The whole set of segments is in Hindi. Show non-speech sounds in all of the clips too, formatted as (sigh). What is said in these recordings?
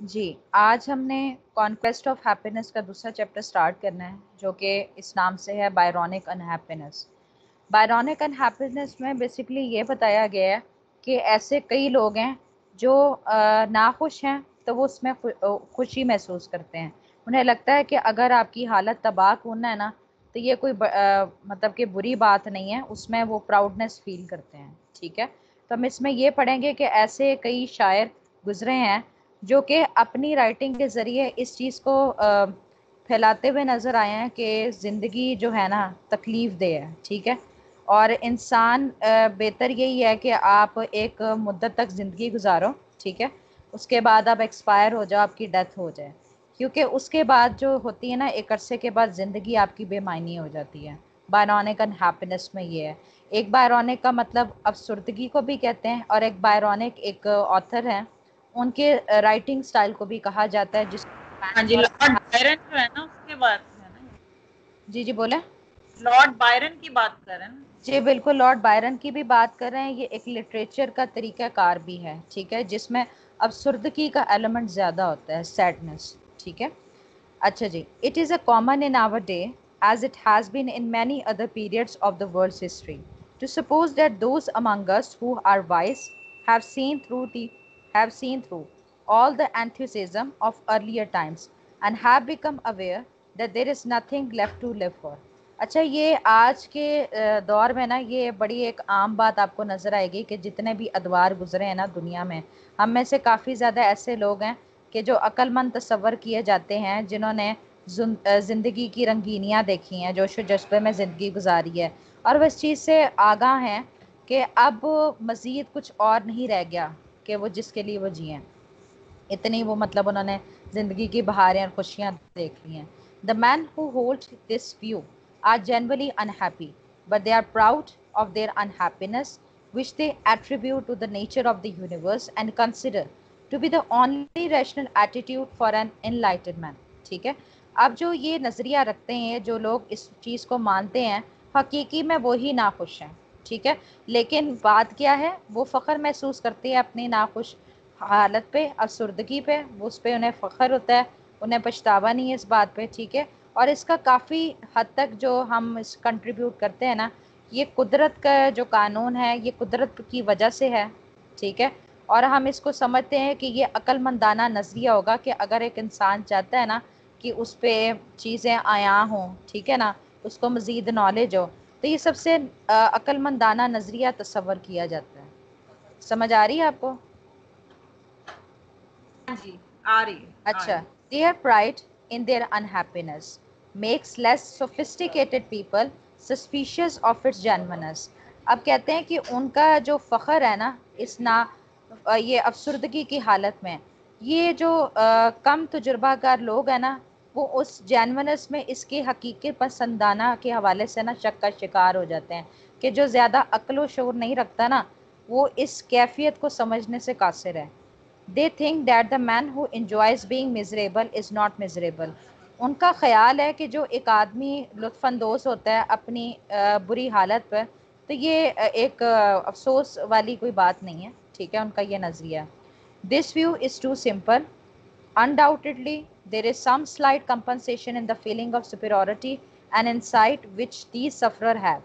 जी आज हमने कॉन्क्वेस्ट ऑफ़ हैप्पीनेस का दूसरा चैप्टर स्टार्ट करना है जो कि इस नाम से है बायरॉनिक अनहैप्पीनेस बायरॉनिक अनहैप्पीनेस में बेसिकली ये बताया गया है कि ऐसे कई लोग हैं जो नाखुश हैं तो वो उसमें खुशी महसूस करते हैं। उन्हें लगता है कि अगर आपकी हालत तबाह कन है ना तो ये कोई आ, मतलब कि बुरी बात नहीं है उसमें वो प्राउडनेस फील करते हैं ठीक है? तो हम इसमें ये पढ़ेंगे कि ऐसे कई शायर गुजरे हैं जो कि अपनी राइटिंग के ज़रिए इस चीज़ को फैलाते हुए नज़र आए हैं कि ज़िंदगी जो है ना, तकलीफ़ दे है, ठीक है? और इंसान बेहतर यही है कि आप एक मुद्दत तक ज़िंदगी गुजारो, ठीक है? उसके बाद आप एक्सपायर हो जाओ, आपकी डेथ हो जाए। क्योंकि उसके बाद जो होती है ना, एक अरसे के बाद ज़िंदगी आपकी बेमानी हो जाती है। बायरॉनिक एंड हैप्पीनेस में ये है। एक बायरॉनिक का मतलब अफसरदगी को भी कहते हैं और एक बायरॉनिक एक ऑथर हैं उनके राइटिंग स्टाइल को भी कहा जाता है जिस हाँ जी लॉर्ड बायरन जो है ना उसके है ना जी जी बोले। लॉर्ड बायरन की बात कर। रहे हैं जी बिल्कुल लॉर्ड बायरन की भी बात कर रहे हैं। ये एक लिटरेचर का तरीका कार भी है ठीक है? जिसमें अब अबसुर्दगी का एलिमेंट ज़्यादा होता है सैडनेस ठीक है? अच्छा जी it is a common in our day as it been in many other periods of the world's history. To suppose that those among us who are wise have seen through the have seen through all the enthusiasm of earlier times and have become aware that there is nothing left to live for. अच्छा ये आज के दौर में ना, ये बड़ी एक आम बात आपको नज़र आएगी कि जितने भी अदवार गुजरे हैं ना दुनिया में, हम में से काफ़ी ज़्यादा ऐसे लोग हैं कि जो अक्लमंद तस्वर किए जाते हैं, जिन्होंने ज़िंदगी की रंगीनियाँ देखी हैं जोश जज्बे में ज़िंदगी गुजारी है और वह इस चीज़ से आगाह हैं कि अब मज़ीद कुछ और नहीं रह गया कि वो जिसके लिए वो जिए इतनी वो मतलब उन्होंने ज़िंदगी की बहारें और खुशियाँ देख ली हैं। The man who hold this view are generally unhappy but they are proud of their unhappiness which they attribute to the nature of the universe and consider to be the only rational attitude for an enlightened man, ठीक है? अब जो ये नज़रिया रखते हैं, जो लोग इस चीज़ को मानते हैं, हकीकी में वही नाखुश हैं। ठीक है? लेकिन बात क्या है? वो फ़ख्र महसूस करती है अपनी नाखुश हालत पे अफसरदगी पे उस पर उन्हें फ़ख्र होता है, उन्हें पछतावा नहीं है इस बात पे, ठीक है? और इसका काफ़ी हद तक जो हम इस कंट्रीब्यूट करते हैं ना, ये कुदरत का जो कानून है, ये कुदरत की वजह से है, ठीक है? और हम इसको समझते हैं कि ये अक्लमंदाना नज़रिया होगा कि अगर एक इंसान चाहता है ना कि उस पर चीज़ें आया हों, ठीक है ना? उसको मज़ीद नॉलेज हो तो ये सबसे अक्लमंदाना नज़रिया तस्वर किया जाता है। समझ आ रही है आपको? हाँ जी आ रही अच्छा their pride in their unhappiness makes less sophisticated people suspicious of its genuineness अब कहते हैं कि उनका जो फ़ख्र है ना इस ना ये अफसरदगी की हालत में ये जो आ, कम तजुर्बाकार लोग हैं ना वो उस जानवनस में इसके हकीकी पसंदाना के हवाले से ना शक का शिकार हो जाते हैं कि जो ज़्यादा अक्ल शोर नहीं रखता ना, वो इस कैफियत को समझने से कासिर है। They think that the man who enjoys being miserable is not miserable उनका ख्याल है कि जो एक आदमी लुफानंदोज होता है अपनी बुरी हालत पर तो ये एक अफसोस वाली कोई बात नहीं है। ठीक है, उनका ये नज़रिया this view is too simple undoubtedly there is some slight compensation in the feeling of superiority and insight which these sufferers have.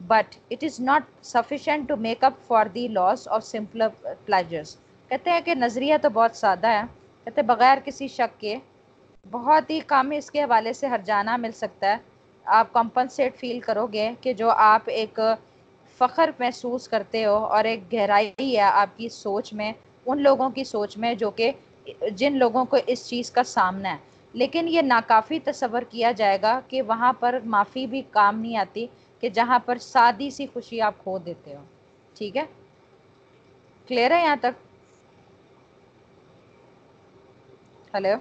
But it is not sufficient to make up for the loss of simpler pleasures. कहते हैं कि नज़रिया तो बहुत सादा है कहते बगैर किसी शक के बहुत ही कम इसके हवाले से हर जाना मिल सकता है आप कंपनसेट फील करोगे कि जो आप एक फ़ख्र महसूस करते हो और एक गहराई है आपकी सोच में उन लोगों की सोच में जो कि जिन लोगों को इस चीज़ का सामना है। लेकिन ये नाकाफ़ी तस्वर किया जाएगा कि वहाँ पर माफ़ी भी काम नहीं आती कि जहाँ पर सादी सी खुशी आप खो देते हो। ठीक है? क्लियर है यहाँ तक? हेलो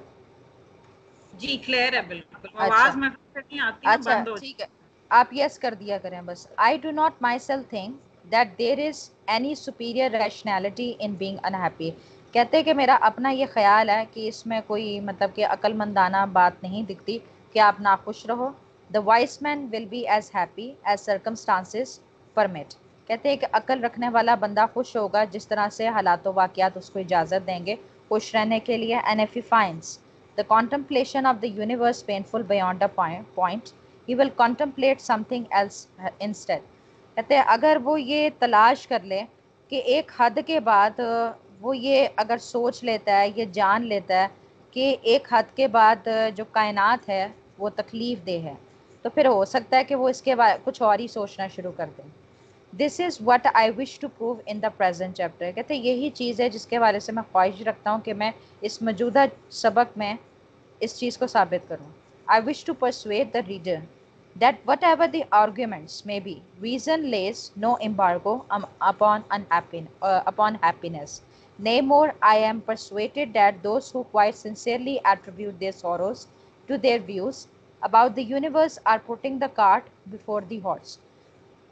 जी क्लियर है बिल्कुल। अच्छा। आवाज़ में नहीं आती अच्छा ठीक है। आप यस कर दिया करें बस। I do not myself think that there is any superior rationality in being unhappy कहते कि मेरा अपना ये ख्याल है कि इसमें कोई मतलब कि अक्लमंदाना बात नहीं दिखती कि आप नाखुश रहो। The wise man will be as happy as circumstances permit कहते हैं कि अकल रखने वाला बंदा खुश होगा, जिस तरह से हालात वाक़ात उसको इजाज़त देंगे खुश रहने के लिए। And if he finds the contemplation of the universe painful beyond a point he will contemplate something else instead कहते हैं, अगर वो ये तलाश कर ले कि एक हद के बाद वो ये अगर सोच लेता है ये जान लेता है कि एक हद के बाद जो कायनात है वो तकलीफ़ दे है। तो फिर हो सकता है कि वो इसके बाद कुछ और ही सोचना शुरू कर दें। This is what I wish to prove in the present chapter कहते यही चीज़ है जिसके बारे से मैं ख्वाहिश रखता हूँ कि मैं इस मौजूदा सबक में इस चीज़ को साबित करूँ। I wish to persuade the reader that whatever the arguments may be, reason lays no embargo um, upon, unhappy, uh, upon happiness. Nay, more, I am persuaded that those who quite sincerely attribute their sorrows to their views about the universe are putting the cart before the horse.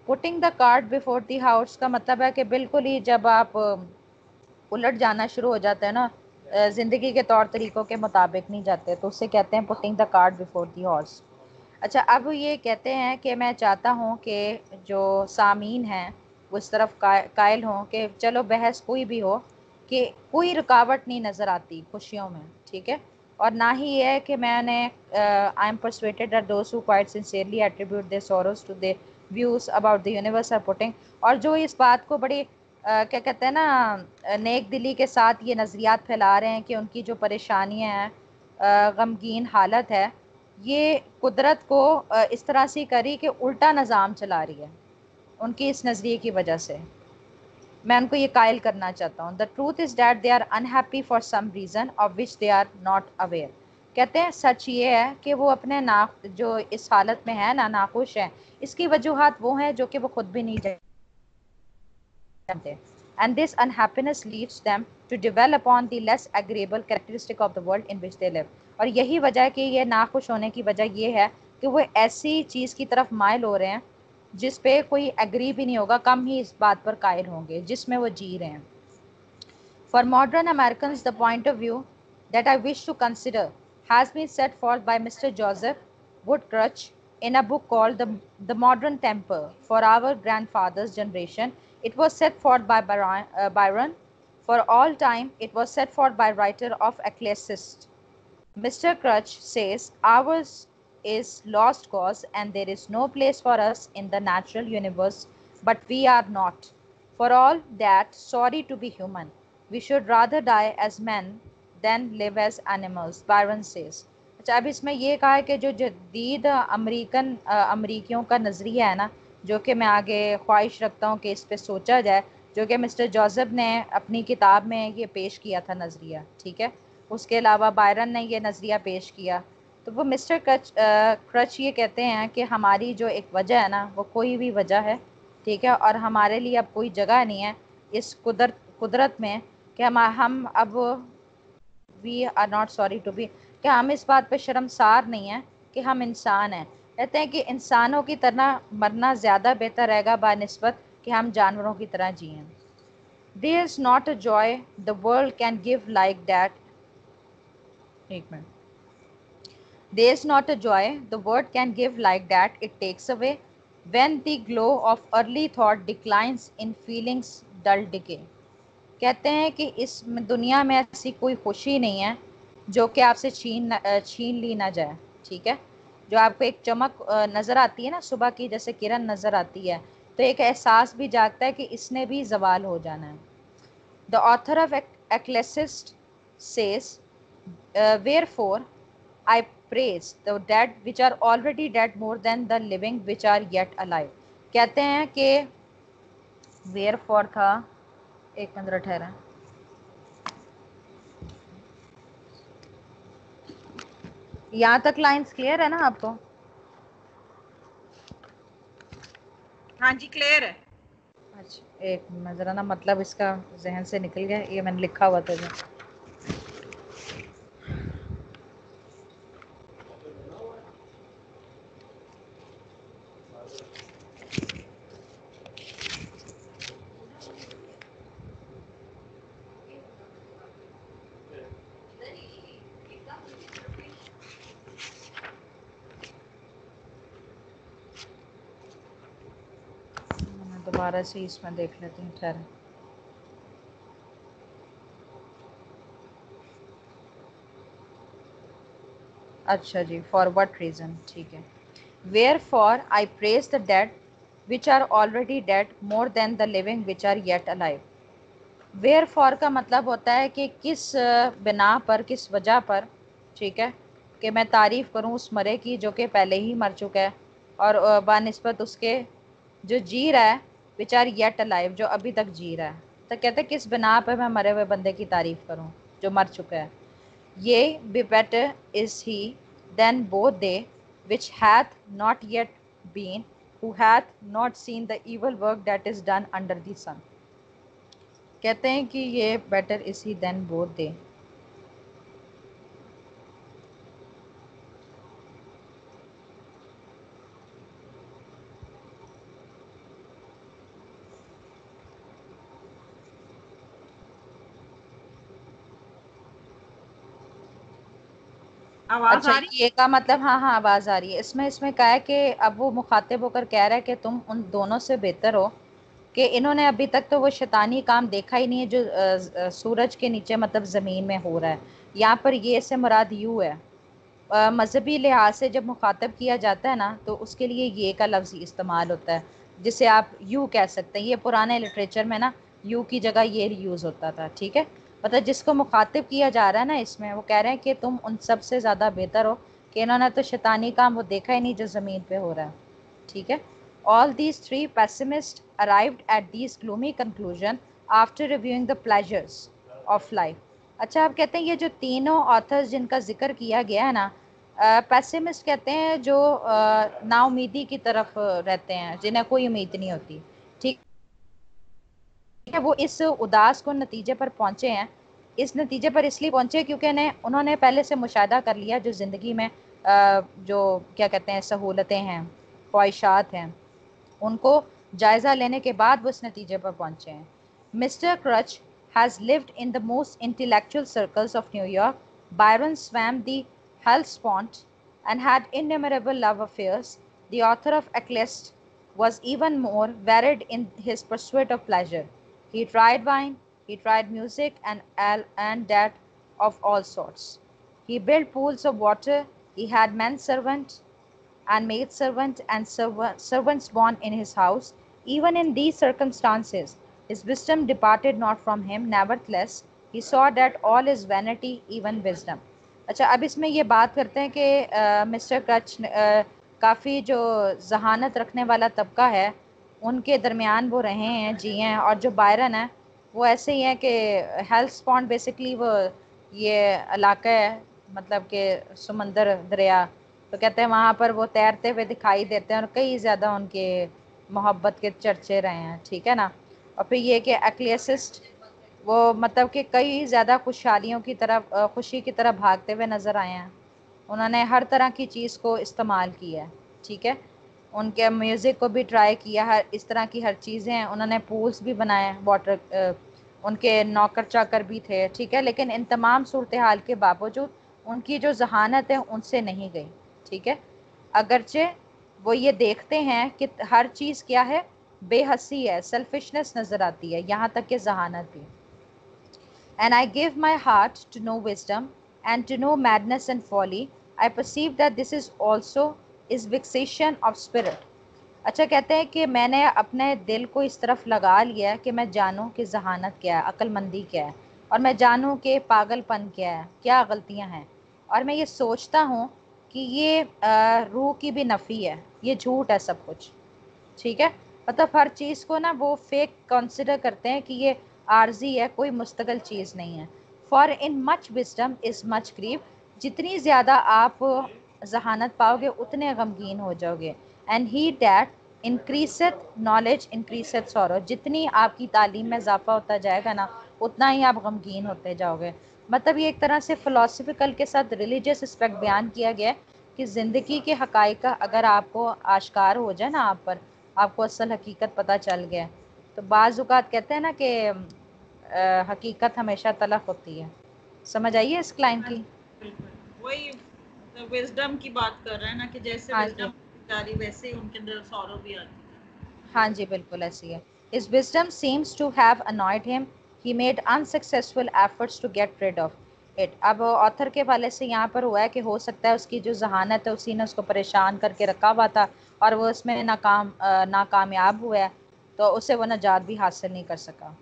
Putting the cart before the horse का मतलब है कि बिल्कुल ही जब आप उलट जाना शुरू हो जाते हैं ना ज़िंदगी के तौर तरीक़ों के मुताबिक नहीं जाते तो उससे कहते हैं putting the cart before the horse अच्छा अब ये कहते हैं कि मैं चाहता हूँ कि जो सामीन हैं वो इस तरफ़ कायल हों कि चलो बहस कोई भी हो कि कोई रुकावट नहीं नज़र आती खुशियों में, ठीक है? और ना ही ये है कि मैंने I am persuaded that those who quite sincerely attribute their sorrows to their views about the universe are putting और जो इस बात को बड़ी क्या कहते हैं ना नेक दिली के साथ ये नज़रियात फैला रहे हैं कि उनकी जो परेशानियाँ हैं गमगीन हालत है, ये कुदरत को इस तरह से करी कि उल्टा निज़ाम चला रही है, उनकी इस नज़रिए की वजह से। मैं उनको ये कायल करना चाहता हूँ। The truth is that they are unhappy for some reason of which they are not aware कहते हैं, सच ये है कि वो अपने ना, जो इस हालत में है ना, नाखुश है। इसकी वजूहत वो हैं जो कि वो खुद भी नहीं जानते। And this unhappiness leads them to dwell upon the less agreeable characteristic of the world in which they live. और यही वजह कि ये नाखुश होने की वजह ये है कि वो ऐसी चीज़ की तरफ़ मायल हो रहे हैं जिस पे कोई एग्री भी नहीं होगा, कम ही इस बात पर कायर होंगे, जिसमें वो जी रहे हैं। For modern American the point of view that I wish to consider has been set for by mister Joseph Wood Krutch in a book call the modern temper for our grandfathers' generation it was set for by Byron for all time it was set for by writer of Ecclesiast mister Krutch says ours is lost cause and there is no place for us in the natural universe, but we are not. For all that, sorry to be human. We should rather die as men than live as animals, Byron says. अच्छा अब इसमें ये कहा है कि जो जदीद अमरीकन अमरीकियों का नज़रिया है ना जो कि मैं आगे ख्वाहिश रखता हूँ कि इस पर सोचा जाए जो कि मिस्टर जोसेफ ने अपनी किताब में ये पेश किया था नज़रिया ठीक है उसके अलावा बायरन ने ये नज़रिया पेश किया तो वो मिस्टर क्रच क्रच ये कहते हैं कि हमारी जो एक वजह है ना, वो कोई भी वजह है, ठीक है? और हमारे लिए अब कोई जगह नहीं है इस कुदरत कुदरत में कि हम हम अब we are not sorry to be कि हम इस बात पे शर्मसार नहीं हैं कि हम इंसान हैं। कहते हैं कि इंसानों की तरह मरना ज़्यादा बेहतर रहेगा बनस्बत कि हम जानवरों की तरह जिए। There is not a joy the world can give like that एक minute. There is not a joy the word can give like that it takes away. When the glow of early thought declines in feelings, dull decay. कहते हैं कि इस दुनिया में ऐसी कोई खुशी नहीं है जो कि आपसे छीन छीन ली ना जाए, ठीक है? जो आपको एक चमक नज़र आती है ना सुबह की जैसे किरण नज़र आती है तो एक एहसास भी जागता है कि इसने भी जवाल हो जाना है। The author of Ecclesiast says wherefore I praise the dead which are already dead more than the living which are yet alive. कहते हैं कि वेयर फॉर था एक मिनट ठहरा। यहाँ तक लाइंस क्लियर है ना आपको? हाँ जी क्लियर है। अच्छा एक जरा ना मतलब इसका जहन से निकल गया ये मैंने लिखा हुआ था दोबारा से इसमें देख लेती हैं, ठहरा। अच्छा जी फॉर वट रीज़न ठीक है। Wherefore I praise the dead which are already dead more than the living which are yet alive wherefore का मतलब होता है कि किस बिना पर, किस वजह पर, ठीक है, कि मैं तारीफ़ करूँ उस मरे की जो कि पहले ही मर चुका है, और बनस्बत उसके जो जी रहा है विच आर येट अलाइव जो अभी तक जी रहा है। तो कहते हैं, किस बिना पर मैं मरे हुए बंदे की तारीफ़ करूँ, जो मर चुका है? Yea be better is he than both they which hath not yet been who hath not seen the evil work that is done under the sun. कहते हैं कि yea better is he than both they आवाज़ अच्छा आ रही ये का मतलब हाँ हाँ आवाज़ आ रही है। इसमें इसमें कहा है कि अब वो मुखातिब होकर कह रहा है कि तुम उन दोनों से बेहतर हो कि इन्होंने अभी तक तो वो शैतानी काम देखा ही नहीं है जो आ, सूरज के नीचे मतलब ज़मीन में हो रहा है। यहाँ पर ये से मुराद यू है। मजहबी लिहाज से जब मुखातब किया जाता है ना तो उसके लिए ये का लफ्ज़ इस्तेमाल होता है जिसे आप यू कह सकते हैं। ये पुराने लिटरेचर में ना यू की जगह ये यूज़ होता था ठीक है? मतलब जिसको मुखातिब किया जा रहा है ना इसमें, वो कह रहे हैं कि तुम उन सबसे ज़्यादा बेहतर हो, कि इन्होंने तो शैतानी काम वो देखा ही नहीं जो ज़मीन पे हो रहा है। ठीक है? All these three pessimist arrived at these gloomy conclusion after reviewing the pleasures of life अच्छा आप कहते हैं ये जो तीनों ऑथर्स जिनका ज़िक्र किया गया है ना पैसिमिस्ट कहते हैं जो नाउमीदी की तरफ़ रहते हैं, जिन्हें कोई उम्मीद नहीं होती। ठीक है? वो इस उदास को नतीजे पर पहुँचे हैं इस नतीजे पर इसलिए पहुँचे क्योंकि ने उन्होंने पहले से मुशाह कर लिया जो ज़िंदगी में जो क्या कहते हैं सहूलतें हैं ख्वाहिशात हैं उनको जायज़ा लेने के बाद वो इस नतीजे पर पहुँचे हैं। Mister Krutch has lived in the most intellectual circles of New York Byron swam the Hellespont and had innumerable love affairs, the author of Ecclesiastes was even more varied in his pursuit of pleasure. He tried wine, he tried music and, and that of all sorts. He built pools of water, he had men servant and maid servant and servants born in his house. Even in these circumstances, his wisdom departed not from him. Nevertheless, he saw that all is vanity, even wisdom. अच्छा अब इसमें ये बात करते हैं कि मिस्टर कच काफ़ी जो जहानत रखने वाला तबका है उनके दरमियान वो रहे हैं जिए हैं और जो बायरन है वो ऐसे ही है कि हेल्थ स्पॉन्ड बेसिकली वो ये इलाका है मतलब कि समंदर, दरिया। तो कहते हैं वहाँ पर वो तैरते हुए दिखाई देते हैं और कई ज़्यादा उनके मोहब्बत के चर्चे रहे हैं, ठीक है ना? और फिर ये कि एक्लियसिस्ट वो मतलब कि कई ज़्यादा खुशहालियों की तरफ़ खुशी की तरफ़ भागते हुए नज़र आए हैं। उन्होंने हर तरह की चीज़ को इस्तेमाल किया है, ठीक है? उनके म्यूज़िक को भी ट्राई किया, हर, इस तरह की हर चीज़ें उन्होंने पूल्स भी बनाए वाटर उनके नौकर चाकर भी थे, ठीक है? लेकिन इन तमाम सूरत हाल के बावजूद उनकी जो जहानत है, उनसे नहीं गई, ठीक है? अगरचे वो ये देखते हैं कि हर चीज़ क्या है? बेहसी है सेल्फिशनेस नज़र आती है, यहाँ तक कि जहानत भी। And I give my heart to know wisdom and to know madness and folly I perceive that this is also is vexation of spirit अच्छा कहते हैं कि मैंने अपने दिल को इस तरफ़ लगा लिया कि मैं जानूँ कि जहानत क्या है, अक्लमंदी क्या है और मैं जानूँ कि पागलपन क्या है, क्या गलतियाँ हैं। और मैं ये सोचता हूँ कि ये रूह की भी नफ़ी है, ये झूठ है सब कुछ, ठीक है? मतलब हर चीज़ को ना वो फेक कंसिडर करते हैं कि ये आर्जी है, कोई मुस्तकिल चीज़ नहीं है। For in much wisdom is much grief जितनी ज़्यादा आप जहानत पाओगे, उतने गमगीन हो जाओगे। And he that increaseth knowledge increaseth sorrow जितनी आपकी तालीम में इजाफा होता जाएगा ना उतना ही आप गमगीन होते जाओगे। मतलब ये एक तरह से फ़िलासफ़िकल के साथ रिलीजियस एस्पेक्ट बयान किया गया कि ज़िंदगी के हक़ का अगर आपको आश्कार हो जाए ना आप पर आपको असल हकीकत पता चल गया तो बाज़ात कहते हैं ना कि हकीकत हमेशा तलफ होती है। समझ आइए इस क्लाइंट की? वही विजडम की बात कर रहे हैं ना कि जैसे हाँ विजडम वैसे ही उनके अंदर सौरव भी आती है हाँ जी, बिल्कुल ऐसी है His wisdom seems to have annoyed him. He made unsuccessful efforts to get rid of. इट अब ऑथर के वाले से यहाँ पर हुआ है कि हो सकता है उसकी जो जहानत है, उसी ने उसको परेशान करके रखा हुआ था और वो उसमें नाकाम नाकामयाब हुआ है तो उसे वो नजात भी हासिल नहीं कर सका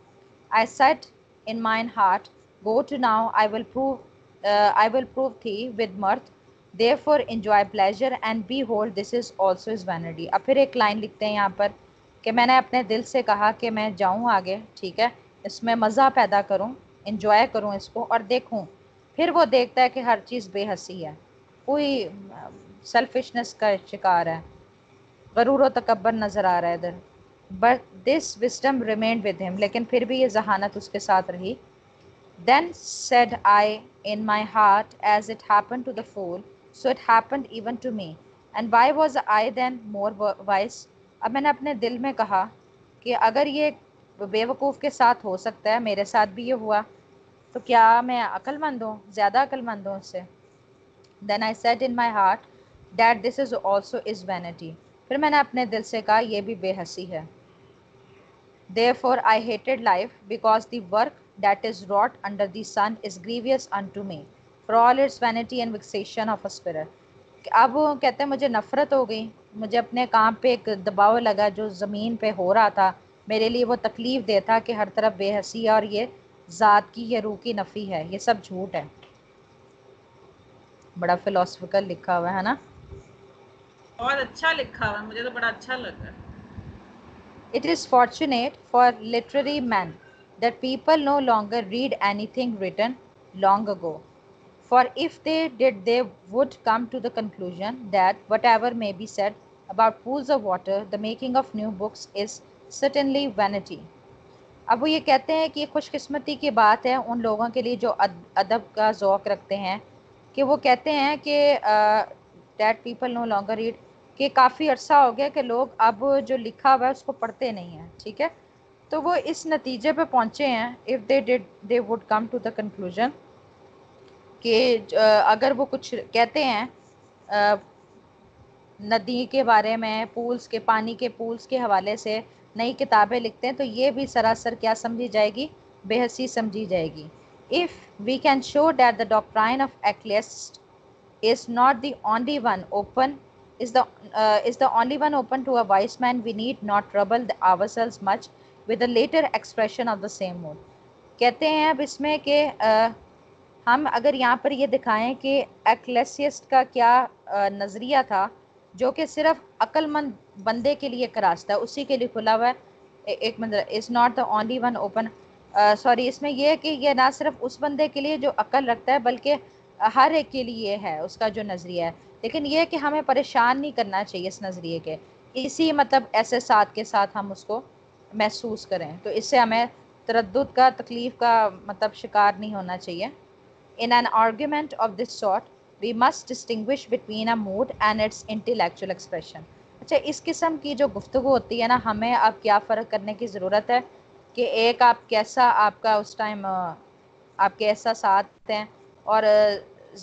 I said in mine heart go to now I will prove I will prove thee with mirth therefore enjoy pleasure and behold this is also is vanity अब फिर एक लाइन लिखते हैं यहाँ पर कि मैंने अपने दिल से कहा कि मैं जाऊँ आगे, ठीक है? इसमें मज़ा पैदा करूँ इंजॉय करूँ इसको और देखूँ। फिर वो देखता है कि हर चीज़ बेहसी है। कोई सेल्फिशनेस का शिकार है। गरूर व तकबर नज़र आ रहा है इधर। But this wisdom remained with him लेकिन फिर भी ये जहानत उसके साथ रही। Then said I in my heart as it happen to the fool so it happened even to me and why was I then more wise अब मैंने अपने दिल में कहा कि अगर ये बेवकूफ़ के साथ हो सकता है, मेरे साथ भी ये हुआ तो क्या मैं अक्लमंद हूँ, ज़्यादा अक्लमंद हूँ उससे then I said in my heart that this is also is vanity फिर मैंने अपने दिल से कहा यह भी बेहसी है. Therefore I hated life because the work that is wrought under the sun is grievous unto me for all its vanity and vexation of spirit अब कहते हैं मुझे नफ़रत हो गई। मुझे अपने काम पे एक दबाव लगा जो ज़मीन पे हो रहा था। मेरे लिए वो तकलीफ़ दे था कि हर तरफ़ बेहसी है और ये ज़ात की ये रूह की नफ़ी है। ये सब झूठ है। बड़ा फिलोसफिकल लिखा हुआ है ना? बहुत अच्छा लिखा हुआ मुझे तो बड़ा अच्छा लगा it is fortunate for literary man that people no longer read anything written long ago For if they did, they would come to the conclusion that whatever may be said about pools of water, the making of new books is certainly vanity. अब वो ये कहते हैं कि खुशकिस्मती की बात है उन लोगों के लिए जो अदब का ज़ौक़ रखते हैं कि वो कहते हैं कि that people no longer read कि काफ़ी अर्सा हो गया कि लोग अब जो लिखा हुआ है उसको पढ़ते नहीं हैं ठीक है तो वो इस नतीजे पे पहुँचे हैं if they did they would come to the conclusion कि अगर वो कुछ कहते हैं नदी के बारे में पूल्स के पानी के पूल्स के हवाले से नई किताबें लिखते हैं तो ये भी सरासर क्या समझी जाएगी? बेहसी समझी जाएगी। If we can show that the doctrine of Ecclesiast is not the only one open is the uh, is the only one open to a wise man we need not trouble ourselves much with the later expression of the same mood. कहते हैं अब इसमें कि हम अगर यहाँ पर ये दिखाएँ कि एक्लेसियस्ट का क्या नज़रिया था, जो कि सिर्फ़ अक्लमंद बंदे के लिए एक है, उसी के लिए खुला हुआ है। एक मतलब is not the only one open sorry इसमें यह है कि यह ना सिर्फ़ उस बंदे के लिए जो अकल रखता है, बल्कि हर एक के लिए है, उसका जो नज़रिया है। लेकिन यह है कि हमें परेशान नहीं करना चाहिए इस नज़रिए के। इसी मतलब ऐसे साथ के साथ हम उसको महसूस करें। तो इससे हमें तरद का, तकलीफ़ का मतलब शिकार नहीं होना चाहिए। In an argument of this sort, we must distinguish between a mood and its intellectual expression. अच्छा इस किस्म की जो गुफ्तु होती है ना हमें अब क्या फ़र्क करने की ज़रूरत है? कि एक आप कैसा आपका उस टाइम आपके एहसास हैं? और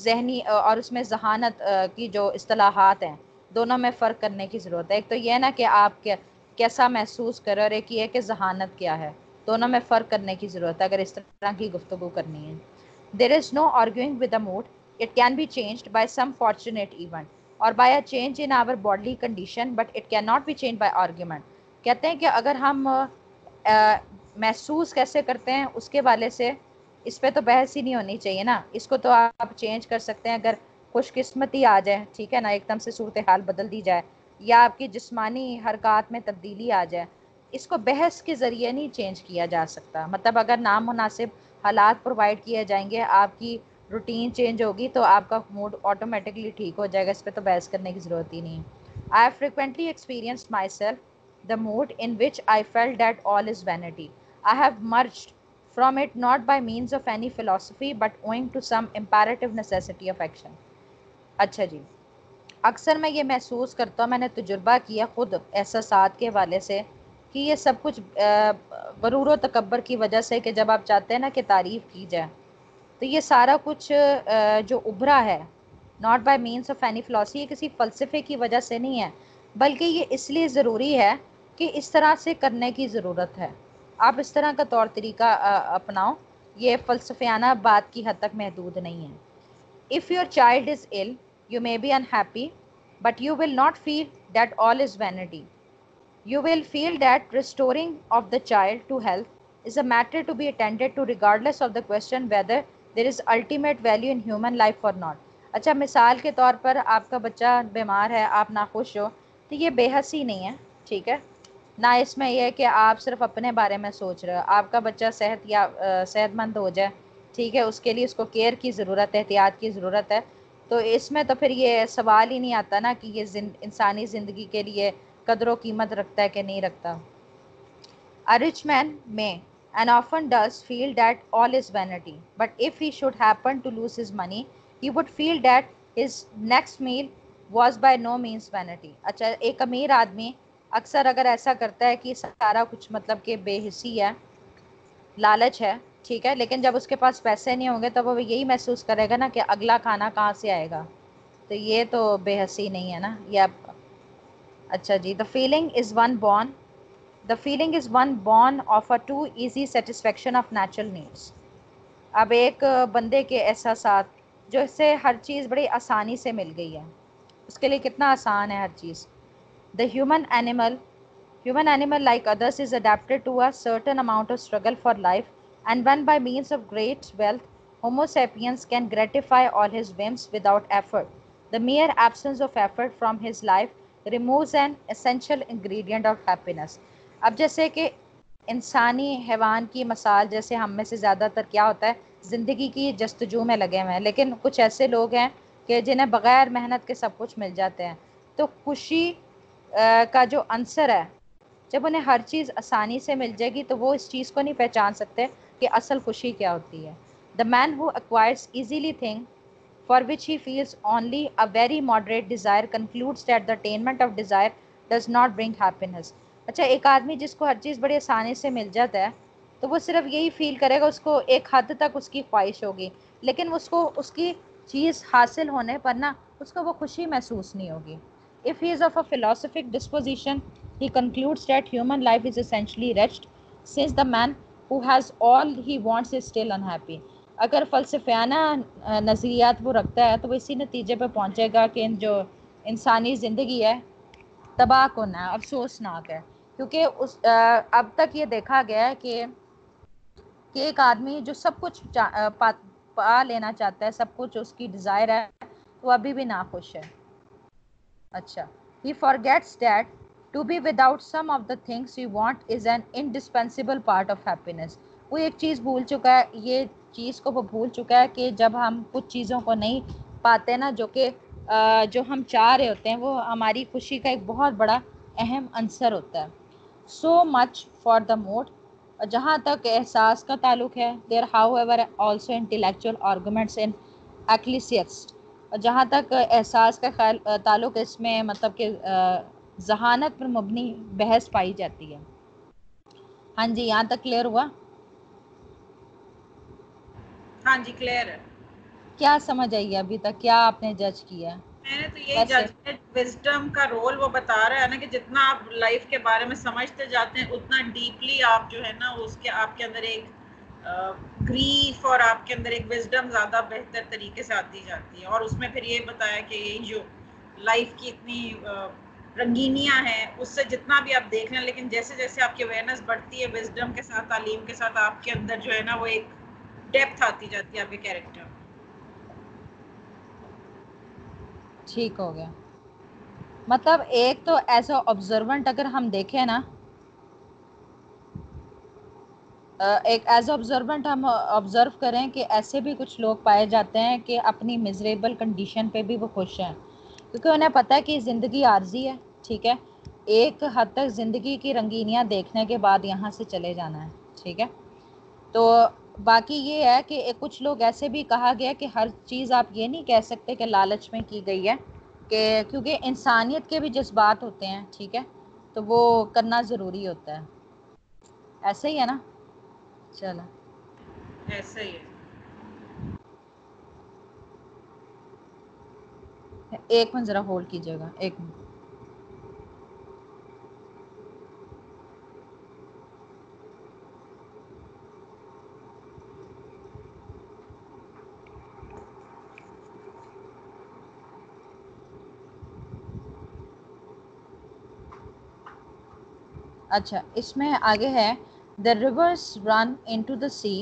जहनी और उसमें जहानत की जो असलाहत हैं दोनों में फ़र्क करने की ज़रूरत है। एक तो यह ना कि आप कैसा महसूस करें और एक ये कि जहानत क्या है। दोनों में फ़र्क करने की ज़रूरत है अगर इस तरह की गुफ्तु करनी है। There is no arguing with the mood. It can be changed by some fortunate event or by a change in our bodily condition, but it cannot be changed by argument. कहते हैं कि अगर हम महसूस कैसे करते हैं उसके वाले से इस पर तो बहस ही नहीं होनी चाहिए ना इसको तो आप चेंज कर सकते हैं अगर खुशकिस्मती आ जाए ठीक है ना एकदम से सूरत हाल बदल दी जाए या आपकी जिस्मानी हरकत में तब्दीली आ जाए इसको बहस के ज़रिए नहीं चेंज किया जा सकता मतलब अगर नामुनासिब हालात प्रोवाइड किए जाएँगे, आपकी रूटीन चेंज होगी तो आपका मूड ऑटोमेटिकली ठीक हो जाएगा, इस पर तो बहस करने की ज़रूरत ही नहीं। I have frequently experienced myself the mood in which I felt that all is vanity I have emerged from it not by means of any philosophy but owing to some imperative necessity of action अच्छा जी। अक्सर मैं ये महसूस करता हूँ, मैंने तजुर्बा किया ख़ुद एहसास के हवाले से कि ये सब कुछ गरूर तकबर की वजह से कि जब आप चाहते हैं ना कि तारीफ़ की जाए तो ये सारा कुछ जो उभरा है not by means of any philosophy ये किसी फ़लसफ़े की वजह से नहीं है, बल्कि ये इसलिए ज़रूरी है कि इस तरह से करने की ज़रूरत है। आप इस तरह का तौर तरीका अपनाओ, ये फ़लसफ़ियाना बात की हद तक महदूद नहीं है। If your child is ill you may be unhappy but you will not feel that all is vanity you will feel that restoring of the child to health is a matter to be attended to regardless of the question whether there is ultimate value in human life or not. अच्छा मिसाल के तौर पर आपका बच्चा बीमार है, आप नाखुश हो तो ये बेहसी नहीं है, ठीक है? ना इसमें यह है कि आप सिर्फ़ अपने बारे में सोच रहे हो, आपका बच्चा सेहत या सेहतमंद हो जाए, ठीक है? उसके लिए उसको केयर की ज़रूरत है, एहतियात की ज़रूरत है तो इसमें तो फिर ये सवाल ही नहीं आता ना कि ये इंसानी ज़िंदगी के लिए कदरों कीमत रखता है कि नहीं रखता? A rich man may and often does feel that all is vanity but if he should happen to lose his money he would feel that his next meal was by no means vanity अच्छा एक अमीर आदमी अक्सर अगर ऐसा करता है कि सारा कुछ मतलब कि बेहसी है, लालच है, ठीक है, लेकिन जब उसके पास पैसे नहीं होंगे तो वो यही महसूस करेगा ना कि अगला खाना कहाँ से आएगा? तो ये तो बेहसी नहीं है ना? या अच्छा जी the feeling is one born the feeling is one born of a too easy satisfaction of natural needs अब एक बंदे के ऐसा साथ, जो इसे हर चीज़ बड़ी आसानी से मिल गई है। उसके लिए कितना आसान है हर चीज़। The human animal human animal like others is adapted to a certain amount of struggle for life and when by means of great wealth Homo sapiens can gratify all his whims without effort the mere absence of effort from his life removes an essential ingredient of happiness अब जैसे कि इंसानी हैवान की मसाल, जैसे हम में से ज़्यादातर क्या होता है? ज़िंदगी की जस्तजू में लगे हुए हैं। लेकिन कुछ ऐसे लोग हैं कि जिन्हें बग़ैर मेहनत के सब कुछ मिल जाते हैं। तो खुशी का जो आंसर है, जब उन्हें हर चीज़ आसानी से मिल जाएगी तो वो इस चीज़ को नहीं पहचान सकते कि असल खुशी क्या होती है। The man who acquires easily thing for which he feels only a very moderate desire concludes that the attainment of desire does not bring happiness अच्छा एक आदमी जिसको हर चीज़ बड़ी आसानी से मिल जाता है तो वो सिर्फ़ यही फील करेगा उसको एक हद तक उसकी ख्वाहिश होगी। लेकिन उसको उसकी चीज़ हासिल होने पर ना उसको वो खुशी महसूस नहीं होगी। If he is of a philosophic disposition, he concludes that human life is essentially wretched, since the man who has all he wants is still unhappy. अगर फ़लसफ़ाना नज़रियात वो रखता है तो वो इसी नतीजे पर पहुँचेगा कि जो इंसानी ज़िंदगी है तबाह कौन है अफसोसनाक है। क्योंकि उस आ, अब तक ये देखा गया है कि कि एक आदमी जो सब कुछ पा, पा लेना चाहता है सब कुछ उसकी डिज़ायर है वो अभी भी नाखुश है। अच्छा he forgets that to be without some of the things you want is an indispensable part of happiness वो एक चीज़ भूल चुका है ये चीज़ को वो भूल चुका है कि जब हम कुछ चीज़ों को नहीं पाते ना, जो कि जो हम चाह रहे होते हैं, वो हमारी खुशी का एक बहुत बड़ा अहम अंसर होता है। So much for the mood जहाँ तक एहसास का ताल्लुक है there however also intellectual arguments in Ecclesiast जहाँ तक एहसास का ख्याल ताल्लुक इसमें मतलब कि जहानत पर मबनी बहस पाई जाती है। हाँ जी, यहाँ तक क्लियर हुआ? हाँ जी क्लियर है। क्या समझ आई अभी तक? क्या आपने जज किया? मैंने तो यही जज विजडम का रोल वो बता रहा है ना कि जितना आप लाइफ के बारे में समझते जाते हैं उतना डीपली आप जो है ना उसके आपके अंदर एक ग्रीफ और आपके अंदर एक विजडम ज़्यादा बेहतर तरीके से आती जाती है। और उसमें फिर ये बताया कि यही जो लाइफ की इतनी रंगीनियाँ हैं उससे जितना भी आप देख लें लेकिन जैसे जैसे आपकी अवेयरनेस बढ़ती है विजडम के साथ तालीम के साथ आपके अंदर जो है ना वो एक डेप्थ आती जाती है आपके कैरेक्टर ठीक हो गया। मतलब एक तो एज ऑब्जर्वेंट अगर हम देखें ना एक एज ऑब्जर्वेंट हम ऑब्ज़र्व करें कि ऐसे भी कुछ लोग पाए जाते हैं कि अपनी मिजरेबल कंडीशन पे भी वो खुश हैं। क्योंकि उन्हें पता है कि ज़िंदगी आर्जी है, ठीक है? एक हद तक ज़िंदगी की रंगीनियाँ देखने के बाद यहाँ से चले जाना है, ठीक है? तो बाकी ये है कि कुछ लोग ऐसे भी कहा गया कि हर चीज़ आप ये नहीं कह सकते कि लालच में की गई है कि क्योंकि इंसानियत के भी जज्बात होते हैं ठीक है? तो वो करना ज़रूरी होता है। ऐसे ही है ना? चलो। ऐसा ही है। एक मिनट ज़रा होल्ड कीजिएगा एक मिनट। अच्छा इसमें आगे है the rivers run into the sea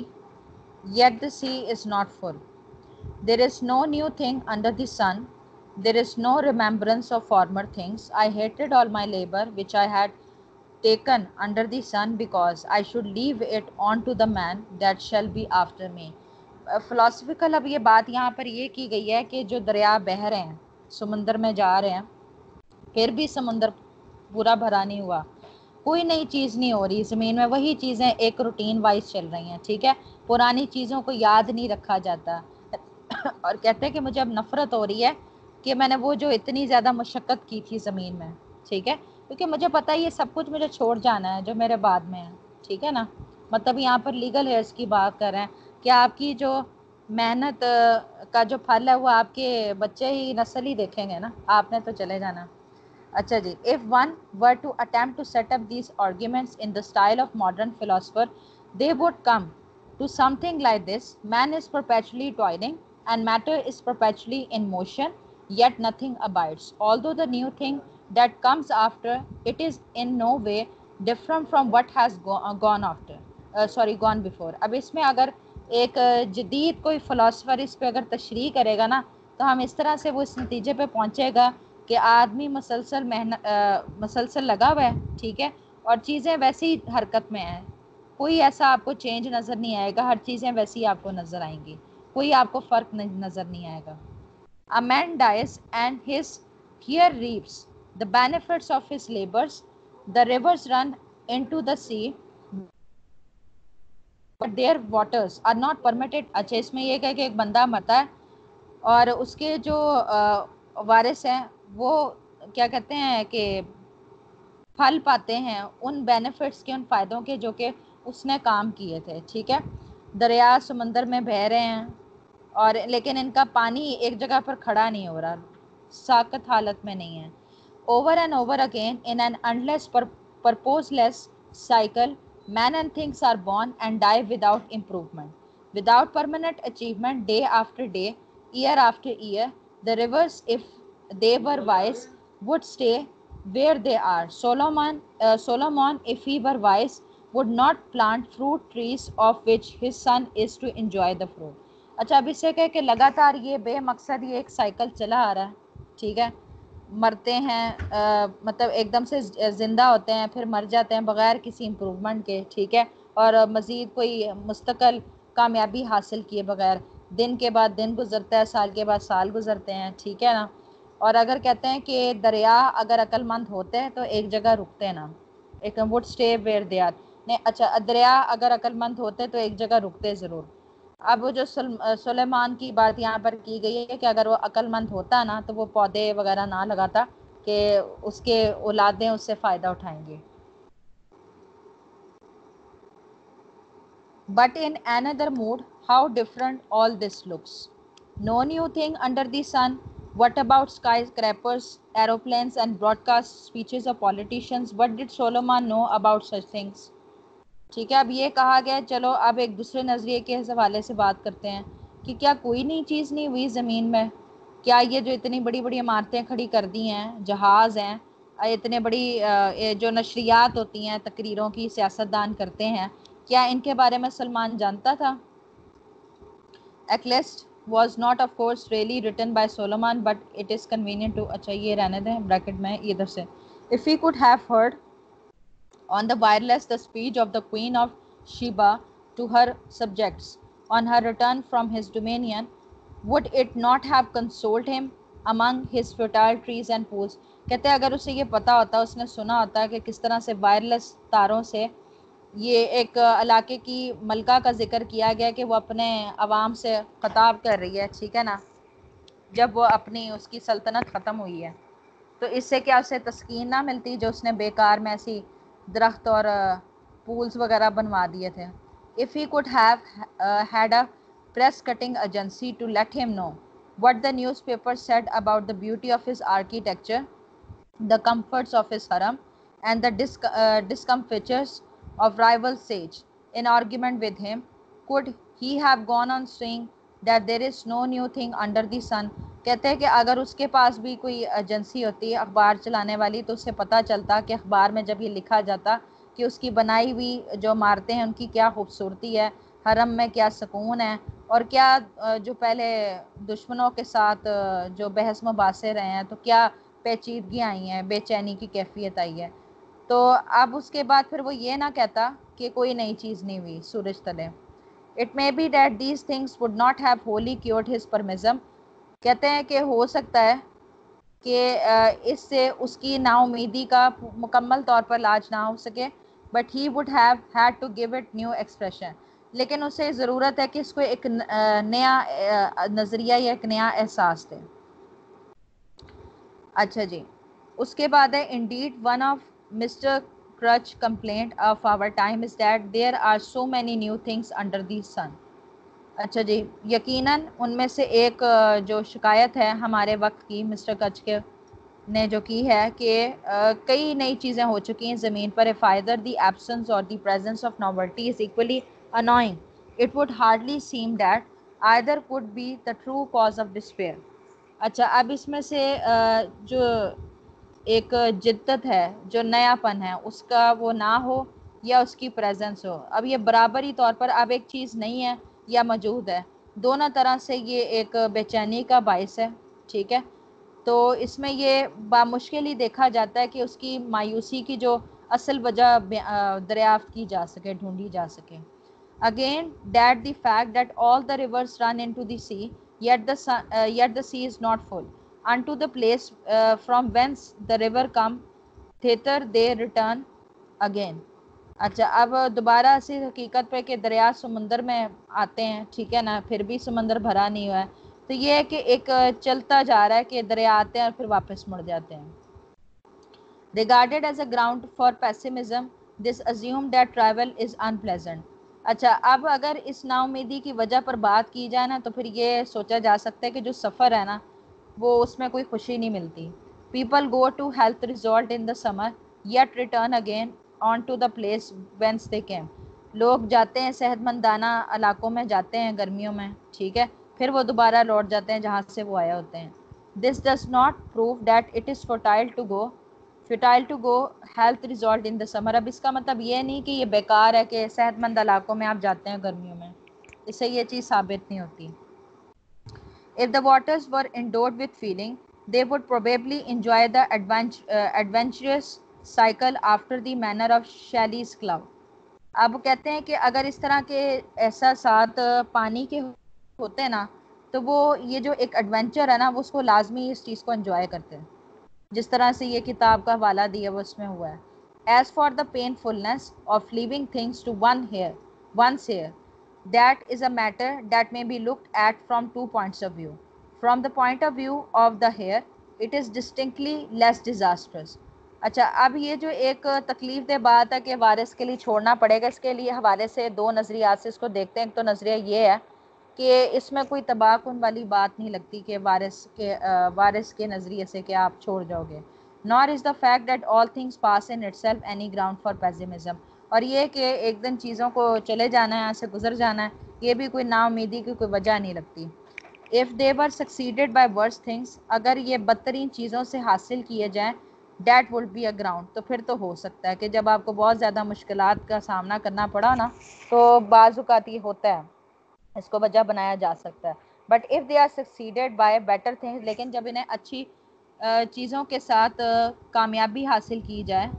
yet the sea is not full there is no new thing under the sun there is no remembrance of former things I hated all my labour which I had taken under the sun because I should leave it on to the man that shall be after me. Philosophical अब ये बात यहाँ पर ये की गई है कि जो दरिया बह रहे हैं, समुंदर में जा रहे हैं, फिर भी समुंदर पूरा भरा नहीं हुआ। कोई नई चीज़ नहीं हो रही ज़मीन में। वही चीज़ें एक रूटीन वाइज चल रही हैं, ठीक है? पुरानी चीज़ों को याद नहीं रखा जाता। (coughs) और कहते हैं कि मुझे अब नफ़रत हो रही है कि मैंने वो जो इतनी ज़्यादा मशक्क़त की थी ज़मीन में, ठीक है? क्योंकि मुझे पता है ये सब कुछ मुझे छोड़ जाना है, जो मेरे बाद में है, ठीक है ना? मतलब यहाँ पर लीगल हेयर्स की बात कर रहे हैं कि आपकी जो मेहनत का जो फल है वो आपके बच्चे ही नस्ल ही देखेंगे ना? आपने तो चले जाना। अच्छा जी if one were to attempt to set up these arguments in the style of modern philosopher they would come to something like this man is perpetually toiling and matter is perpetually in motion yet nothing abides all though the new thing that comes after it is in no way different from what has gone after sorry gone before अब इसमें अगर एक जदीद कोई फिलासफर इस पर अगर तशरी करेगा ना तो हम इस तरह से वो इस नतीजे पर पहुँचेगा कि आदमी मसलसल मेहनत मसलसल लगा हुआ है ठीक है और चीज़ें वैसी हरकत में हैं कोई ऐसा आपको चेंज नज़र नहीं आएगा हर चीज़ें वैसी आपको नज़र आएँगी कोई आपको फ़र्क नज़र नहीं आएगा a man dies and his heir reaps the benefits of his labors. The rivers run into the sea, but their waters are not permitted. अच्छा इसमें यह कह कि एक बंदा मरता है और उसके जो वारिस हैं वो क्या कहते हैं कि फल पाते हैं, उन बेनिफिट्स के, उन फ़ायदों के जो कि उसने काम किए थे, ठीक है? दरिया, समंदर में बह रहे हैं और लेकिन इनका पानी एक जगह पर खड़ा नहीं हो रहा, साकत हालत में नहीं है। Over and over again in an endless purposeless cycle man and things are born and die without improvement without permanent achievement day after day year after year the rivers if they were wise, would stay where they are. Solomon, uh, Solomon, if he were wise, would not plant fruit trees of which his son is to enjoy the fruit. अच्छा अब इससे कह के लगातार ये बेमकसद ये एक साइकिल चला आ रहा है ठीक है मरते हैं आ, मतलब एकदम से ज़िंदा होते हैं फिर मर जाते हैं बग़ैर किसी इम्प्रूवमेंट के ठीक है और मज़ीद कोई मुस्तकल कामयाबी हासिल किए बगैर दिन के बाद दिन गुजरता है साल के बाद साल गुजरते हैं ठीक है ना और अगर कहते हैं कि दरिया अगर अक्लमंद होते हैं तो एक जगह रुकते ना। एक would stay where they are नहीं अच्छा दरिया अगर अक्लमंद होते तो एक जगह रुकते ज़रूर। अब जो सुलेमान की बात यहाँ पर की गई है कि अगर वो अक्लमंद होता ना तो वो पौधे वगैरह ना लगाता कि उसके औलादें उससे फ़ायदा उठाएँगे। But in an other mood how different all this looks no new thing under the about skyscrapers aeroplanes and broadcast speeches of politicians what did Solomon know about such things ठीक है, अब ये कहा गया चलो, अब एक दूसरे नज़रिए के हवाले से बात करते हैं कि क्या कोई नई चीज़ नहीं हुई ज़मीन में? क्या ये जो इतनी बड़ी बड़ी इमारतें खड़ी कर दी हैं, जहाज़ हैं इतने बड़ी जो नशरियात होती हैं, तकरीरों की सियासतदान करते हैं, क्या इनके बारे में सलमान जानता था? Ecclesiast was not of course really written by Solomon but it is convenient to अच्छा ये रहने दें ब्रैकेट में इधर से if he could have heard on the wireless the speech of the Queen of Sheba to her subjects on her return from his dominion, would it not have consoled him among his fertile trees and pools? कहते हैं अगर उसे ये पता होता उसने सुना होता कि किस तरह से वायरलेस तारों से ये एक इलाके की मलका का ज़िक्र किया गया कि वो अपने आवाम से ख़ताब कर रही है ठीक है ना? जब वो अपनी उसकी सल्तनत ख़त्म हुई है। तो इससे क्या उसे तस्कीन ना मिलती जो उसने बेकार में ऐसी दरख्त और पूल्स वगैरह बनवा दिए थे? If he could have had a press cutting agency to let him know what the newspaper said about the beauty of his architecture, the comforts of his harem, and the dis- uh, of rival sage. In argument with him, could he have gone on saying that there is no new thing under the sun कहते हैं कि अगर उसके पास भी कोई एजेंसी होती है अखबार चलाने वाली तो उससे पता चलता कि अखबार में जब ये लिखा जाता कि उसकी बनाई हुई जो मारते हैं उनकी क्या खूबसूरती है हरम में क्या सुकून है और क्या जो पहले दुश्मनों के साथ जो बहस मुबासे रहे हैं तो क्या पेचीदगी आई हैं बेचैनी की कैफियत आई है तो अब उसके बाद फिर वो ये ना कहता कि कोई नई चीज़ नहीं हुई, सूरज तले। It may be that these things would not have wholly cured his pessimism कहते हैं कि हो सकता है कि इससे उसकी नाउमीदी का मुकम्मल तौर पर लाज ना हो सके but he would have had to give it new expression लेकिन उसे ज़रूरत है कि इसको एक नया नज़रिया या एक नया एहसास दें। अच्छा जी। उसके बाद है indeed one of mister Krutch complaint of our time is that there are so many new things under the sun अच्छा जी, यकीनन उनमें से एक जो शिकायत है हमारे वक्त की मिस्टर कच के, ने जो की है कि कई नई चीज़ें हो चुकी हैं ज़मीन पर if either the absence or the presence of novelty is equally annoying it would hardly seem that either could be the true cause of despair अच्छा अब इसमें से जो एक जिद्दत है, जो नयापन है, उसका वो ना हो या उसकी प्रेजेंस हो। अब ये बराबरी तौर पर अब एक चीज़ नहीं है या मौजूद है। दोनों तरह से ये एक बेचैनी का बायस है, ठीक है? तो इसमें ये बामुश्किल ही देखा जाता है कि उसकी मायूसी की जो असल वजह दरियाफ्त की जा सके, ढूंढी जा सके। Again that the fact that all the rivers run into the sea yet the the sea is not full unto the place from whence the river come thither they return again अच्छा अब दोबारा इसी हकीकत पे कि दरिया समंदर में आते हैं, ठीक है ना, फिर भी समंदर भरा नहीं हुआ है। तो ये है कि एक चलता जा रहा है कि दरिया आते हैं और फिर वापस मुड़ जाते हैं। Regarded as a ground for pessimism this assume that travel is unpleasant अच्छा अब अगर इस नाउमीदी की वजह पर बात की जाए ना तो फिर ये सोचा जा सकता है कि जो सफ़र है ना वो उसमें कोई खुशी नहीं मिलती। People go to health resort in the summer yet return again on to the place whence they came लोग जाते हैं सेहतमंदाना इलाकों में, जाते हैं गर्मियों में, ठीक है? फिर वो दोबारा लौट जाते हैं जहाँ से वो आए होते हैं। This does not prove that it is futile to go futile to go health resort in the summer अब इसका मतलब ये नहीं कि ये बेकार है कि सेहतमंद इलाकों में आप जाते हैं गर्मियों में। इससे ये चीज़ साबित नहीं होती। If the waters were endowed with feeling they would probably enjoy the adventurous cycle after the manner of Shelley's cloud अब कहते हैं कि अगर इस तरह के ऐसा साथ पानी के होते हैं ना तो वो ये जो एक एडवेंचर है ना, वो उसको लाजमी इस चीज़ को एंजॉय करते हैं। जिस तरह से ये किताब का हवाला दिया वो उसमें हुआ है। As for the painfulness of living things to one heir one heir that is a matter that may be looked at from two points of view from the point of view of the heir it is distinctly less disasters अच्छा अब ये जो एक तकलीफ़ दे बात है कि वारिस के लिए छोड़ना पड़ेगा, इसके लिए हवाले से दो नज़रियात से इसको देखते हैं। तो नज़रिया ये है कि इसमें कोई तबाहकुन वाली बात नहीं लगती कि वारिस के वारिस के नज़रिए से कि आप छोड़ जाओगे। Nor is the fact that all things pass in itself any ground for pessimism और ये कि एक दिन चीज़ों को चले जाना है, यहाँ से गुजर जाना है, ये भी कोई नाउमीदी की कोई वजह नहीं लगती। If they were succeeded by worse things अगर ये बदतरीन चीज़ों से हासिल किए जाएँ that would be a ground तो फिर तो हो सकता है कि जब आपको बहुत ज़्यादा मुश्किल का सामना करना पड़ा ना तो बाज़ात ये होता है, इसको वजह बनाया जा सकता है। But if they are succeeded by better things लेकिन जब इन्हें अच्छी चीज़ों के साथ कामयाबी हासिल की जाए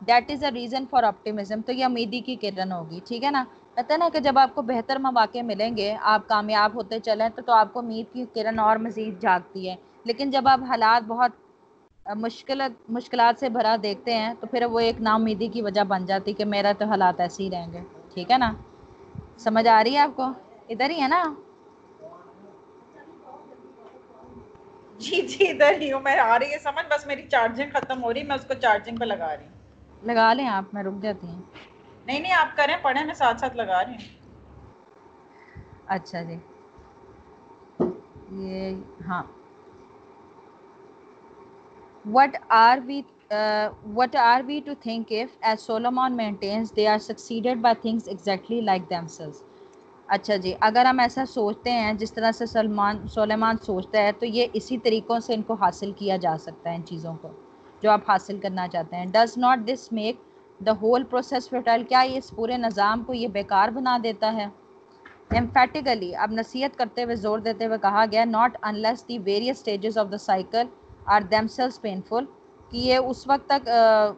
that is a reason for optimism तो ये उम्मीदी की किरण होगी ठीक है ना? कहते हैं ना कि जब आपको बेहतर मौाक़े मिलेंगे आप कामयाब होते चलें तो, तो आपको उम्मीद की किरण और मज़ीद जागती है। लेकिन जब आप हालात बहुत मुश्किल मुश्किल से भरा देखते हैं तो फिर वो एक नाउमीदी की वजह बन जाती कि मेरा तो हालात ऐसे ही रहेंगे ठीक है ना? समझ आ रही है आपको? इधर ही है ना? जी जी इधर ही हूँ मैं आ रही है समझ बस मेरी चार्जिंग खत्म हो रही मैं उसको चार्जिंग पे लगा रही हूँ। लगा लें आप मैं रुक जाती हूँ। नहीं नहीं आप करें पढ़े मैं साथ साथ लगा रही हूँ। अच्छा जी। ये हाँ। What are we uh, what are we to think if as solomon maintains they are succeeded by things exactly like themselves? अच्छा जी अगर हम ऐसा सोचते हैं जिस तरह से सलमान सोलेमान सोचता है तो ये इसी तरीक़ों से इनको हासिल किया जा सकता है इन चीज़ों को। जो आप हासिल करना चाहते हैं। Does not this make the whole process futile क्या ये इस पूरे निज़ाम को ये बेकार बना देता है? एम्फेटिकली अब नसीहत करते हुए ज़ोर देते हुए कहा गया not unless the various stages of the cycle are themselves painful कि ये उस वक्त तक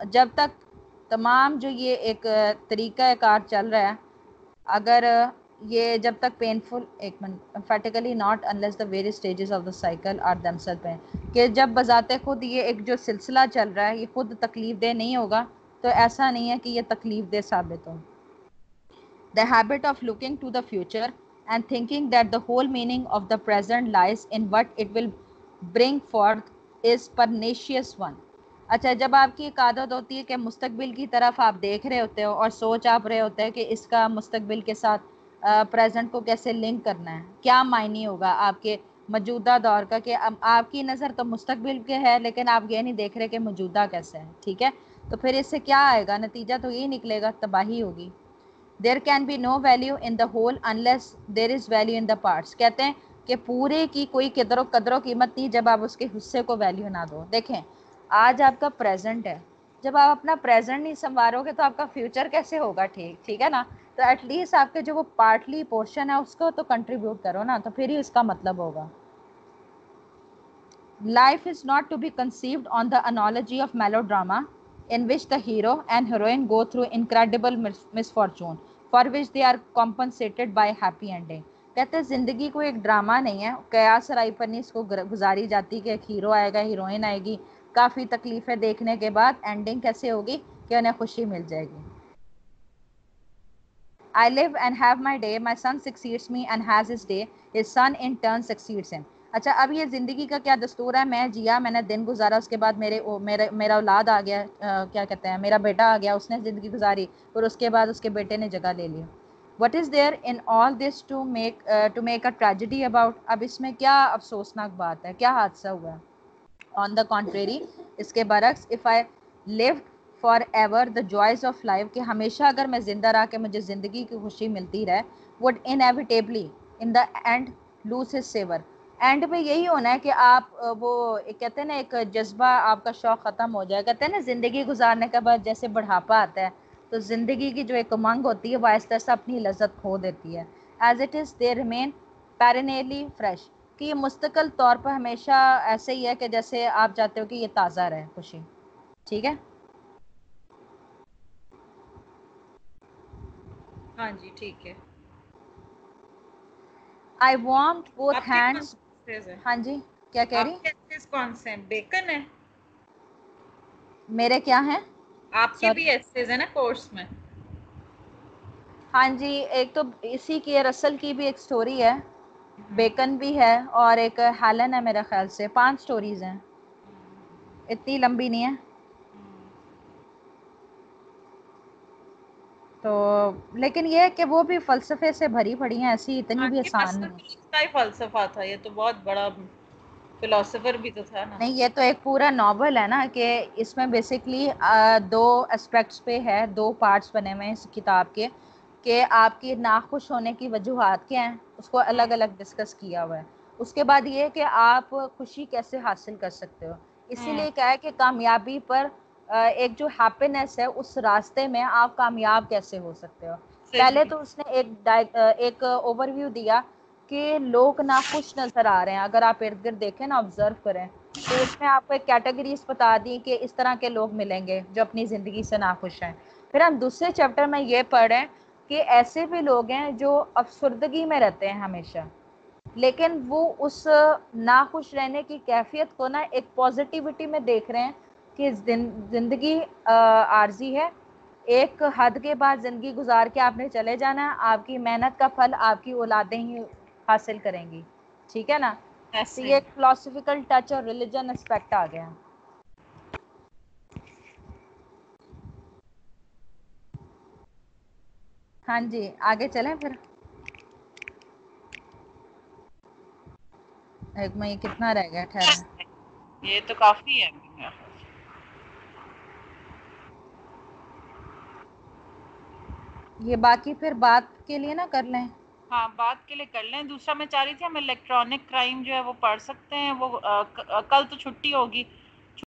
जब तक तमाम जो ये एक तरीका कार चल रहा है, अगर ये जब तक पेनफुल एक emphatically not unless the various stages of the cycle are themselves pain कि जब बजाते खुद ये एक जो सिलसिला चल रहा है, ये खुद तकलीफ़ दे नहीं होगा तो ऐसा नहीं है कि ये तकलीफ़ दे साबित हो The habit of looking to the future and thinking that the whole meaning of the present lies in what it will bring forth is pernicious one. अच्छा जब आपकी एक आदत होती है कि मुस्तबिल की तरफ़ आप देख रहे होते हो और सोच आप रहे होते हैं कि इसका मुस्तबिल के साथ प्रेजेंट को कैसे लिंक करना है? क्या मायने होगा आपके मौजूदा दौर का कि आपकी नज़र तो मुस्तकबिल के है, लेकिन आप ये नहीं देख रहे कि मौजूदा कैसे है, ठीक है? तो फिर इससे क्या आएगा? नतीजा तो यही निकलेगा, तबाही होगी। There can be no value in the whole unless there is value in the parts कहते हैं कि पूरे की कोई कदरों कदरों कीमत नहीं जब आप उसके हिस्से को वैल्यू ना दो। देखें, आज आपका प्रेजेंट है। जब आप अपना प्रेजेंट नहीं संवारोगे तो आपका फ्यूचर कैसे होगा? ठीक ठीक है ना? तो एटलीस्ट आपके जो वो पार्टली पोर्शन है, उसको तो कंट्रीब्यूट करो ना तो फिर ही उसका मतलब होगा। Life is not to be conceived on the analogy of melodrama in which the hero and heroine go through incredible misfortune, for which they are compensated by happy ending कहते हैं, ज़िंदगी कोई एक ड्रामा नहीं है कयास राय पर नहीं इसको गुजारी जाती कि एक हीरो आएगा हीरोइन आएगी, काफ़ी तकलीफ़ें देखने के बाद एंडिंग कैसे होगी कि उन्हें खुशी मिल जाएगी। I live and have my day. My son succeeds me and has his day. His son in turn succeeds him. अच्छा अब ये ज़िंदगी का क्या दस्तूर है मैं जिया मैंने दिन गुजारा उसके बाद मेरे मेरे मेरा औलाद आ गया आ, क्या कहते हैं मेरा बेटा आ गया उसने ज़िंदगी गुजारी और उसके बाद उसके बेटे ने जगह ले ली what is there in all this to make to make a tragedy about अब इसमें क्या अफसोसनाक बात है क्या हादसा हुआ ऑन द कॉन्ट्रेरी इसके बरक्स if I live for ever the joys of life कि हमेशा अगर मैं ज़िंदा रहा के मुझे ज़िंदगी की खुशी मिलती रहे would inevitably in the end lose his savour end पे यही होना है कि आप वो कहते हैं ना, एक जज्बा आपका शौक ख़त्म हो जाए कहते हैं ना, ज़िंदगी गुजारने के बाद जैसे बढ़ापा आता है तो ज़िंदगी की जो एक उमंग होती है, वो आहिस्ता आहिस्ता अपनी लज्जत खो देती है। As it is they remain perennially fresh कि ये मुस्तकिल तौर पर हमेशा ऐसे ही है कि जैसे आप चाहते हो कि ये ताज़ा रहे, खुशी। ठीक है? हाँ जी ठीक है। आई वॉन्ट बोथ हैंड्स हाँ। जी क्या कह रही? कौन से हैं? बेकन है? मेरे क्या हैं? आपके भी एसेज है ना कोर्स में? हाँ जी एक तो इसी की रसल की भी एक स्टोरी है। बेकन भी है और एक हेलन है मेरे ख्याल से। पाँच स्टोरीज हैं। इतनी लंबी नहीं है। तो लेकिन ये है कि वो भी फलसफे से भरी पड़ी हैं ऐसी इतनी हाँ, भी आसान नहीं इसका ही फलसफा था ये तो बहुत बड़ा फिलोसोफर भी तो था ना। नहीं ये तो एक पूरा नॉवल है ना कि इसमें बेसिकली दो एस्पेक्ट्स पे है दो पार्ट्स बने हुए हैं इस किताब के कि आपकी नाखुश होने की वजूहत क्या हैं उसको अलग अलग डिस्कस किया हुआ है। उसके बाद ये कि आप खुशी कैसे हासिल कर सकते हो। इसीलिए हम्म। क्या है कि कामयाबी पर एक जो हैप्पीनेस है उस रास्ते में आप कामयाब कैसे हो सकते हो? पहले तो उसने एक एक ओवरव्यू दिया कि लोग ना खुश नज़र आ रहे हैं। अगर आप इर्द गिर्द देखें ना ऑब्ज़र्व करें तो उसमें आपको एक कैटेगरीज बता दी कि इस तरह के लोग मिलेंगे जो अपनी ज़िंदगी से नाखुश हैं। फिर हम दूसरे चैप्टर में ये पढ़ रहे हैं कि ऐसे भी लोग हैं जो अफसरदगी में रहते हैं हमेशा लेकिन वो उस नाखुश रहने की कैफियत को ना एक पॉजिटिविटी में देख रहे हैं कि ज़िंदगी आर्जी है। एक हद के बाद ज़िंदगी गुजार के आपने चले जाना आपकी मेहनत का फल आपकी औलादें ही हासिल करेंगी। ठीक है ना? तो ये एक फिलोसफिकल टच और रिलीजन एस्पेक्ट आ गया। हाँ जी आगे चलें फिर। एक में ये कितना रह गया ठहरा। ये तो काफ़ी है। ये बाकी फिर बात के लिए ना कर लें। हाँ बात के लिए कर लें। दूसरा मैं चाह रही थी हम इलेक्ट्रॉनिक क्राइम जो है वो पढ़ सकते हैं वो आ, कल तो छुट्टी होगी।